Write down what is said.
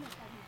no.